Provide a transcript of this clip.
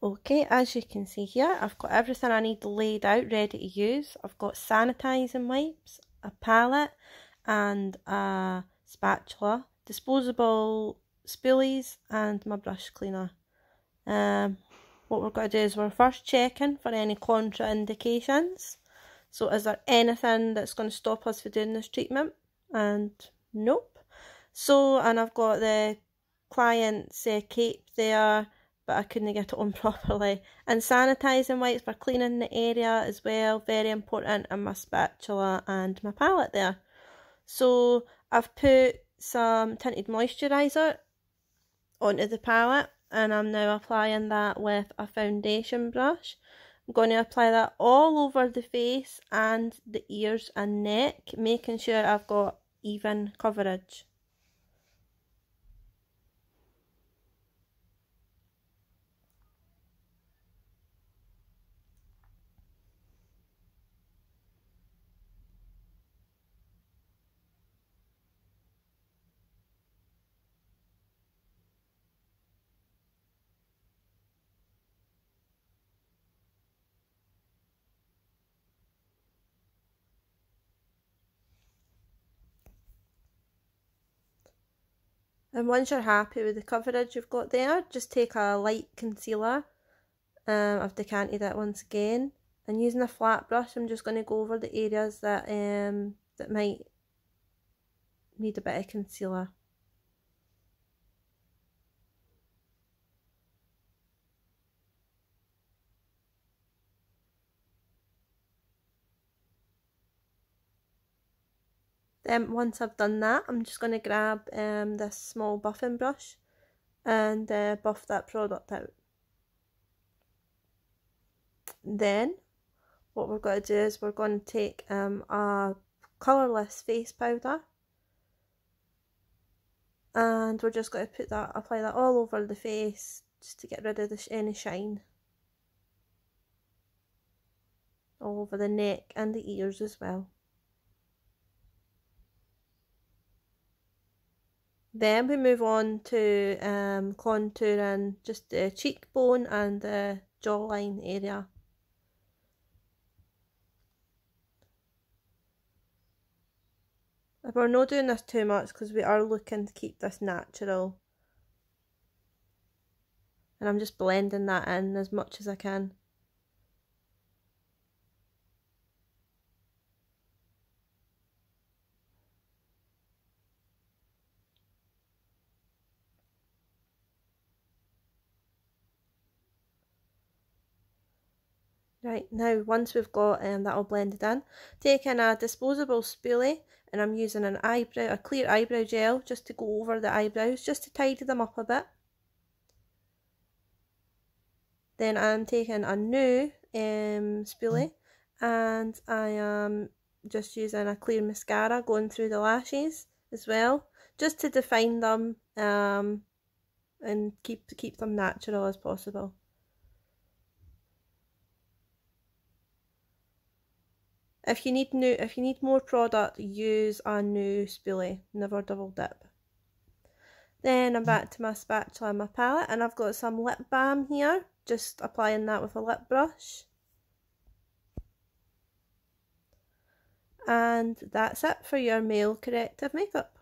Okay, as you can see here, I've got everything I need laid out, ready to use. I've got sanitising wipes, a palette, and a spatula, disposable spoolies, and my brush cleaner. Um, what we're going to do is we're first checking for any contraindications. So is there anything that's going to stop us from doing this treatment? And nope. So, and I've got the client's uh, cape there but I couldn't get it on properly. And sanitising wipes for cleaning the area as well, very important, and my spatula and my palette there. So I've put some tinted moisturiser onto the palette and I'm now applying that with a foundation brush. I'm going to apply that all over the face and the ears and neck, making sure I've got even coverage. And once you're happy with the coverage you've got there, just take a light concealer. Um, I've decanted it once again. And using a flat brush, I'm just going to go over the areas that um that might need a bit of concealer. Then once I've done that, I'm just going to grab um, this small buffing brush and uh, buff that product out. Then what we're going to do is we're going to take um, a colourless face powder and we're just going to put that, apply that all over the face just to get rid of the, any shine. All over the neck and the ears as well. Then we move on to um, contouring just the cheekbone and the jawline area. We're not doing this too much because we are looking to keep this natural. And I'm just blending that in as much as I can. Right, now once we've got um, that all blended in, taking a disposable spoolie and I'm using an eyebrow, a clear eyebrow gel just to go over the eyebrows, just to tidy them up a bit. Then I'm taking a new um, spoolie and I am just using a clear mascara going through the lashes as well, just to define them um, and keep keep them natural as possible. If you need new, if you need more product, use a new spoolie. Never double dip. Then I'm back to my spatula and my palette, and I've got some lip balm here. Just applying that with a lip brush. And that's it for your male corrective makeup.